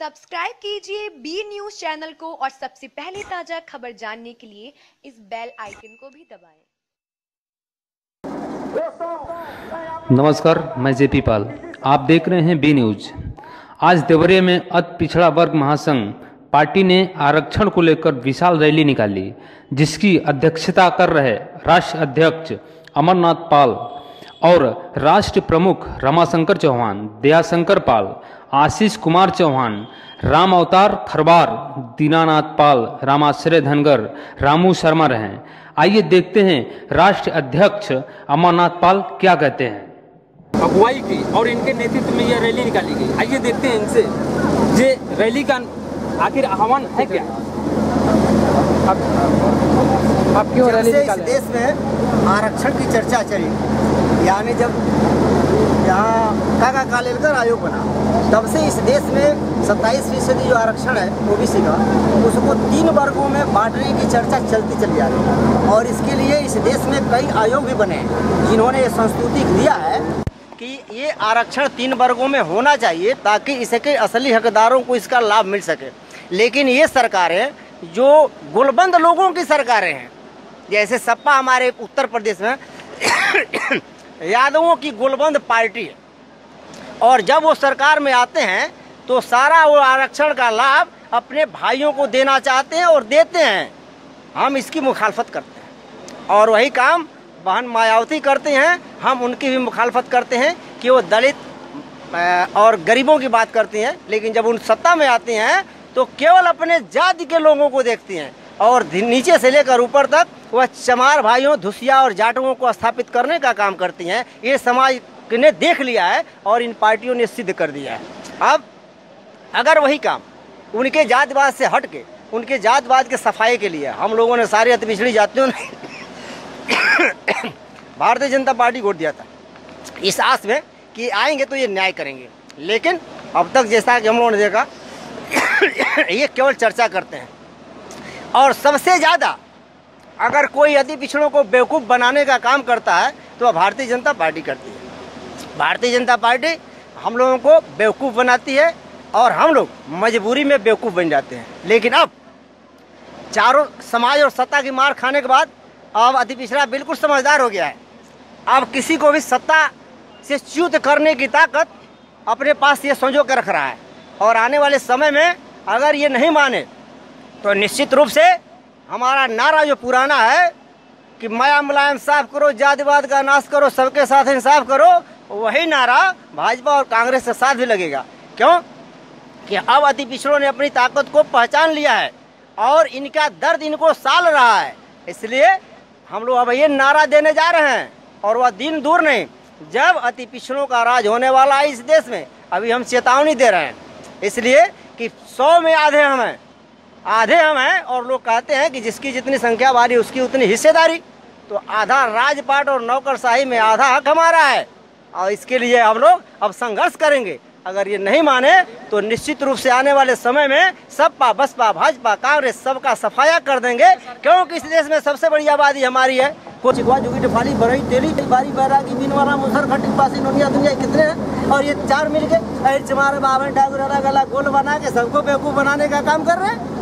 Subscribe कीजिए B news channel को और सबसे पहले ताज़ा खबर जानने के लिए इस बेल आइकन को भी दबाएँ। नमस्कार, मैं जेपी पाल। आप देख रहे हैं बी न्यूज़। आज देवरिया में अति पिछड़ा वर्ग महासंघ पार्टी ने आरक्षण को लेकर विशाल रैली निकाली, जिसकी अध्यक्षता कर रहे राष्ट्र अध्यक्ष अमरनाथ पाल। और राष्ट्र प्रमुख रमाशंकर चौहान दयाशंकर पाल आशीष कुमार चौहान राम अवतार खरबार दीनानाथ पाल रामाश्रय धनगर रामू शर्मा रहे। आइए देखते हैं राष्ट्र अध्यक्ष अमरनाथ पाल क्या कहते हैं। अगुवाई की और इनके नेतृत्व में यह रैली निकाली गई। आइए देखते हैं इनसे। ये रैली का आखिर आह्वान है क्या? अब क्यों रैली इस देश में आरक्षण की चर्चा चली यानी जब यहाँ काका कालेलकर आयोग बना, तब से इस देश में 27 फ़ीसदी जो आरक्षण है ओबीसी का, उसको तीन वर्गों में बांटने की चर्चा चलती चली आ रही है। और इसके लिए इस देश में कई आयोग भी बने जिन्होंने ये संस्तुति दिया है कि ये आरक्षण तीन वर्गों में होना चाहिए ताकि इसके असली हकदारों को इसका लाभ मिल सके। लेकिन ये सरकारें, जो गुलबंद लोगों की सरकारें हैं, जैसे सपा हमारे उत्तर प्रदेश में यादवों की गुलबंद पार्टी है। और जब वो सरकार में आते हैं तो सारा वो आरक्षण का लाभ अपने भाइयों को देना चाहते हैं और देते हैं। हम इसकी मुखालफत करते हैं। और वही काम बहन मायावती करते हैं, हम उनकी भी मुखालफत करते हैं कि वो दलित और गरीबों की बात करती हैं। लेकिन जब उन सत्ता में आते हैं तो केवल अपने जाति के लोगों को देखती हैं। और नीचे से लेकर ऊपर तक वह चमार भाइयों, धुसिया और जाटुओं को स्थापित करने का काम करती हैं। ये समाज ने देख लिया है और इन पार्टियों ने सिद्ध कर दिया है। अब अगर वही काम उनके जातवाद से हट के, उनके जातवाद के सफ़ाई के लिए हम लोगों ने सारे अति पिछड़ी जातियों ने भारतीय जनता पार्टी वोट दिया था। इस आस में कि आएँगे तो ये न्याय करेंगे। लेकिन अब तक जैसा कि हम लोगों ने देखा, ये केवल चर्चा करते हैं। और सबसे ज़्यादा अगर कोई अति पिछड़ों को बेवकूफ़ बनाने का काम करता है तो वह भारतीय जनता पार्टी करती है। भारतीय जनता पार्टी हम लोगों को बेवकूफ़ बनाती है और हम लोग मजबूरी में बेवकूफ़ बन जाते हैं। लेकिन अब चारों समाज और सत्ता की मार खाने के बाद अब अति पिछड़ा बिल्कुल समझदार हो गया है। अब किसी को भी सत्ता से च्युत करने की ताकत अपने पास ये संजो कर रख रहा है। और आने वाले समय में अगर ये नहीं माने तो निश्चित रूप से हमारा नारा जो पुराना है कि माया मुलायम साफ़ करो, जातिवाद का नाश करो, सबके साथ इंसाफ करो, वही नारा भाजपा और कांग्रेस के साथ भी लगेगा। क्यों? कि अब अति पिछड़ों ने अपनी ताकत को पहचान लिया है और इनका दर्द इनको साल रहा है। इसलिए हम लोग अब ये नारा देने जा रहे हैं और वह दिन दूर नहीं, जब अति पिछड़ों का राज होने वाला है इस देश में, अभी हम चेतावनी दे रहे हैं। इसलिए कि सौ में आधे हम आधे हम हैं और लोग कहते हैं कि जिसकी जितनी संख्या बारी, उसकी उतनी हिस्सेदारी। तो आधा राजपाट और नौकरशाही में आधा हक हमारा है। और इसके लिए हम लोग अब संघर्ष करेंगे। अगर ये नहीं माने तो निश्चित रूप से आने वाले समय में सपा बसपा, भाजपा, कांग्रेस सबका सफाया कर देंगे, क्योंकि इस देश में सबसे बड़ी आबादी हमारी है। को चिकवा जुगी बरई तेली, बारी बैरागी बिनवारा मुसर खट्टी पासी, नोनिया दुनिया कितने हैं? और ये चार मिल के चमारे ठाकुर अलग अलग गोल बना के सबको बेवकूफ़ बनाने का काम कर रहे हैं।